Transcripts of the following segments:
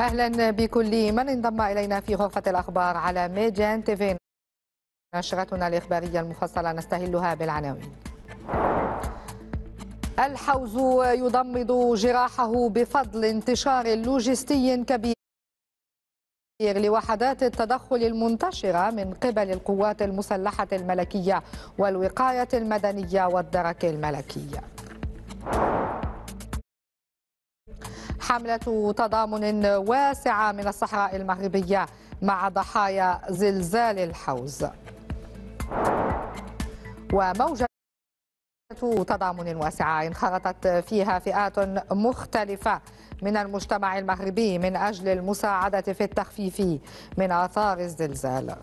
أهلا بكل من انضم إلينا في غرفة الأخبار على Medi1 TV نشرتنا الإخبارية المفصلة نستهلها بالعناوين. الحوز يضمد جراحه بفضل انتشار لوجستي كبير لوحدات التدخل المنتشرة من قبل القوات المسلحة الملكية والوقاية المدنية والدرك الملكي حملة تضامن واسعة من الصحراء المغربية مع ضحايا زلزال الحوز. وموجة تضامن واسعة انخرطت فيها فئات مختلفة من المجتمع المغربي من أجل المساعدة في التخفيف من آثار الزلزال.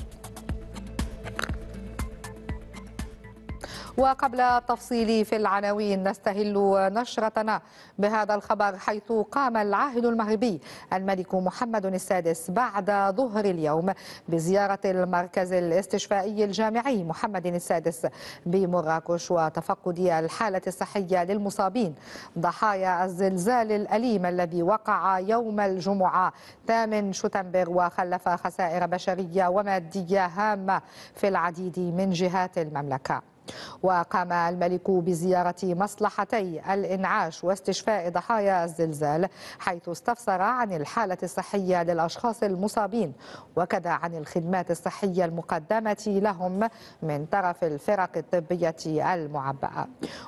وقبل التفصيل في العناوين نستهل نشرتنا بهذا الخبر حيث قام العاهل المغربي الملك محمد السادس بعد ظهر اليوم بزيارة المركز الاستشفائي الجامعي محمد السادس بمراكش وتفقد الحالة الصحية للمصابين. ضحايا الزلزال الأليم الذي وقع يوم الجمعة 8 شتنبر وخلف خسائر بشرية ومادية هامة في العديد من جهات المملكة. وقام الملك بزيارة مصلحتي الإنعاش واستشفاء ضحايا الزلزال حيث استفسر عن الحالة الصحية للأشخاص المصابين وكذا عن الخدمات الصحية المقدمة لهم من طرف الفرق الطبية المعبأة.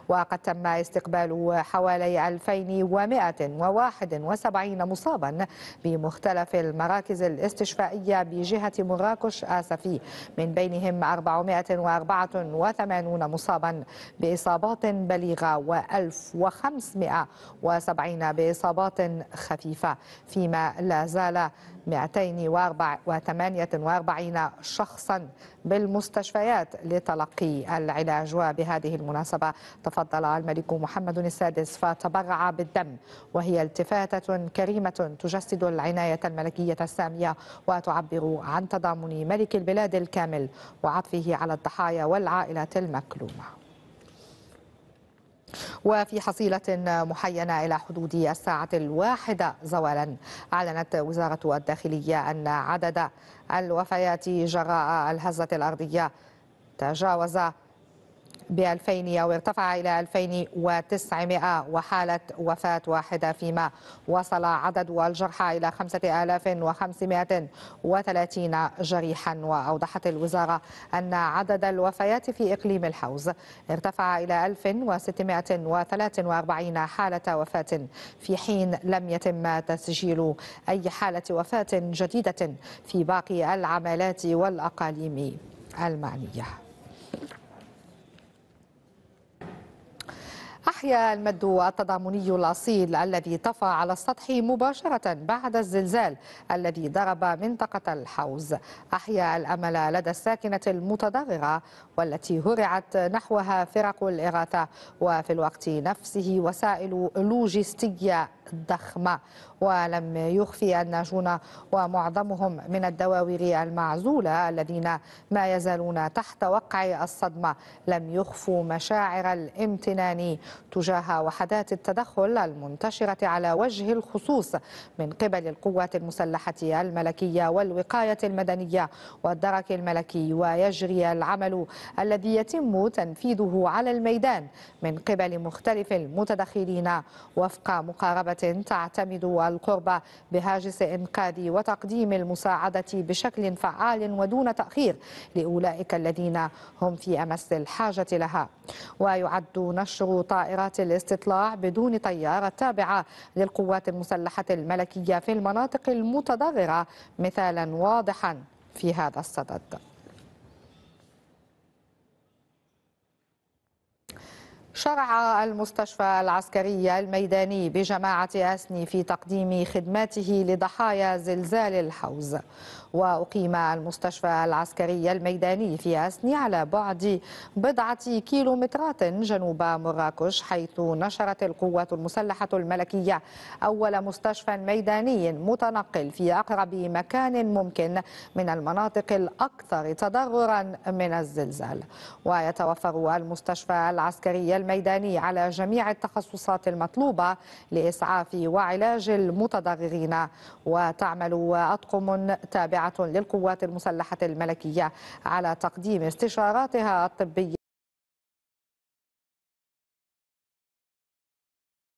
وقد تم استقبال حوالي 2171 مصابا بمختلف المراكز الاستشفائية بجهة مراكش آسفي من بينهم 484 مصابا بإصابات بليغة و1570 بإصابات خفيفة فيما لا زال 248 شخصا بالمستشفيات لتلقي العلاج وبهذه المناسبة تفضل الملك محمد السادس فتبرع بالدم وهي التفاتة كريمة تجسد العناية الملكية السامية وتعبر عن تضامن ملك البلاد الكامل وعطفه على الضحايا والعائلات المكلومة. وفي حصيلة محينة إلى حدود الساعة الواحدة زوالا. أعلنت وزارة الداخلية أن عدد الوفيات جراء الهزة الأرضية تجاوز ب 2000 أو ارتفع إلى 2900 وحالة وفاة واحدة فيما وصل عدد الجرحى إلى 5530 جريحا. وأوضحت الوزارة أن عدد الوفيات في إقليم الحوز ارتفع إلى 1643 حالة وفاة في حين لم يتم تسجيل أي حالة وفاة جديدة في باقي العملات والأقاليم المعنية. أحيا المد التضامني الأصيل الذي طفى على السطح مباشرة بعد الزلزال الذي ضرب منطقة الحوز. أحيا الأمل لدى الساكنة المتضررة والتي هرعت نحوها فرق الإغاثة وفي الوقت نفسه وسائل لوجستية ضخمة ولم يخفي الناجون ومعظمهم من الدواوير المعزولة الذين ما يزالون تحت وقع الصدمة لم يخفوا مشاعر الامتنان تجاه وحدات التدخل المنتشرة على وجه الخصوص من قبل القوات المسلحة الملكية والوقاية المدنية والدرك الملكي ويجري العمل الذي يتم تنفيذه على الميدان من قبل مختلف المتدخلين وفق مقاربة تعتمد القرب بهاجس إنقاذ وتقديم المساعدة بشكل فعال ودون تأخير لأولئك الذين هم في أمس الحاجة لها. ويعد نشر طائرات الاستطلاع بدون طيار التابعة للقوات المسلحة الملكية في المناطق المتضررة مثالا واضحا في هذا الصدد. شرع المستشفى العسكري الميداني بجماعة أسني في تقديم خدماته لضحايا زلزال الحوز. وأقيم المستشفى العسكري الميداني في أسني على بعد بضعة كيلومترات جنوب مراكش حيث نشرت القوات المسلحة الملكية أول مستشفى ميداني متنقل في أقرب مكان ممكن من المناطق الأكثر تضررا من الزلزال. ويتوفر المستشفى العسكري الميداني على جميع التخصصات المطلوبة لإسعاف وعلاج المتضررين. وتعمل أطقم تابعة للقوات المسلحة الملكية على تقديم استشاراتها الطبية.